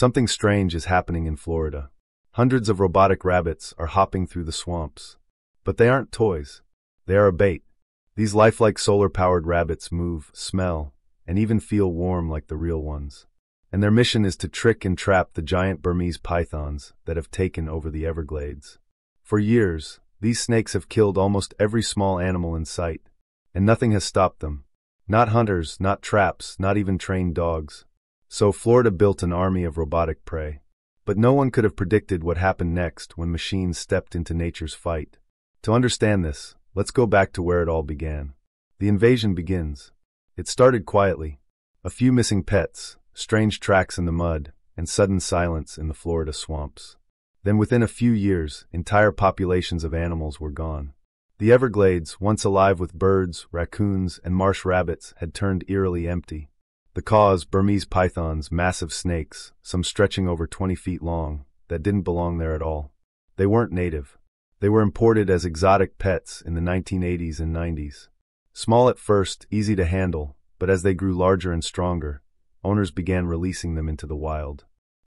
Something strange is happening in Florida. Hundreds of robotic rabbits are hopping through the swamps. But they aren't toys. They are a bait. These lifelike solar-powered rabbits move, smell, and even feel warm like the real ones. And their mission is to trick and trap the giant Burmese pythons that have taken over the Everglades. For years, these snakes have killed almost every small animal in sight, and nothing has stopped them. Not hunters, not traps, not even trained dogs. So Florida built an army of robotic prey. But no one could have predicted what happened next when machines stepped into nature's fight. To understand this, let's go back to where it all began. The invasion begins. It started quietly. A few missing pets, strange tracks in the mud, and sudden silence in the Florida swamps. Then within a few years, entire populations of animals were gone. The Everglades, once alive with birds, raccoons, and marsh rabbits, had turned eerily empty. The cause, Burmese pythons, massive snakes, some stretching over 20 feet long, that didn't belong there at all. They weren't native. They were imported as exotic pets in the 1980s and 90s. Small at first, easy to handle, but as they grew larger and stronger, owners began releasing them into the wild.